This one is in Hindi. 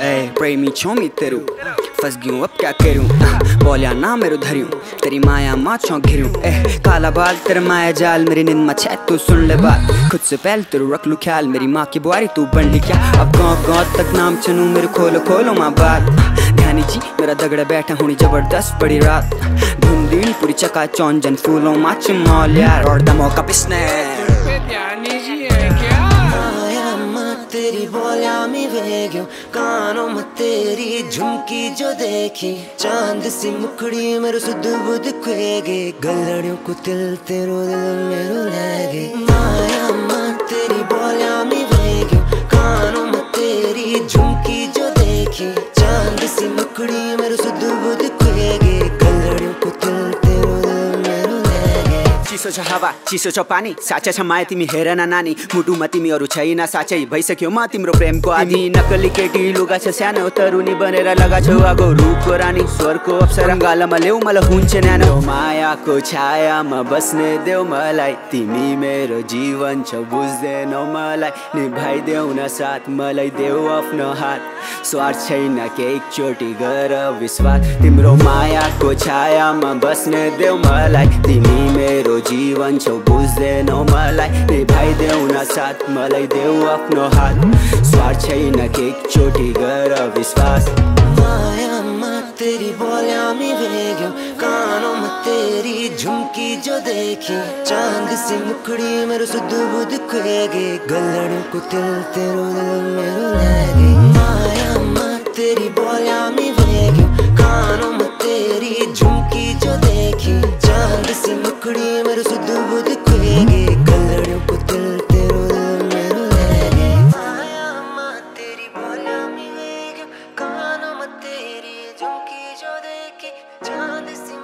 ए, प्रेमी छोमी तेरू फंस गयूं अब क्या करूँ? बोलिया, ना मेरे धरियूं, तेरी माया माछों घिरूं। ए, काला बाल, तेरा माया जाल, मेरी नींद मचे तू सुन ले बात। खुद से पहले तेरू रख लू ख्याल, मेरी माँ की बुआरी तू बन ली क्या अब गाँव गाँव तक नाम चनू, मेरे खोलो खोलो माँ बात। ध्यानी जी, मेरा दगड़ा बैठा होनी ज़बरदस्त बड़ी रात। धुन दिन, पूरी चका चौन जन फूलों माच मॉल यार और दमों का पिसने वेग्यो कानों में तेरी झुमकी जो देखी। चाँद सी मुखड़ी मेरे सुध बुध खुएगे। गलड़ियों को तिल तेरो दिल मेरो लगे माया माँ तेरी बोलिया में वेग्यो कानों में तेरी झुमकी जो देखी। चाँद सी मुखड़ी मेरे सुध बुध चिसो छ हावा चिसो छ पानी। साँचा छ माया तिमी हेर न नानी। मुटुमा तिमी अरू छैन साँच्चै भइसक्यो म तिम्रो प्रेमको आदि नक्कली केटी लुगा छ सानो तरुनी बनेर लगा छौ। आगो रुखको रानी स्वरको अप्सर। गालामा ल्याउ मलाई हुन्छ न्यानो। मायाको छायामा बस्ने देऊ मलाई। तिमी मेरो जीवन छौ बुझ्दैनौ मलाई। निभाइदेऊ न साथ मलाई देऊ आफ्नो हात। स्वार्थ छैन के एकचोटि गर विश्वास। तिम्रो मायाको छायामा बस्ने देऊ मलाई। तिमी मेरो जीवन छौ बुझ्दैनौ मलाई। न साथ, मलाई देऊ आफ्नो हात। स्वार्थ छैन के गर विश्वास। तेरी बोलिया में वेग्यो तेरी झुमकी जो देखी। चाँद सी मुखड़ी मेरे सुध बुध खुएगे गलड़ों को तिल तेरो दिल मेरो लेगे। Just to see.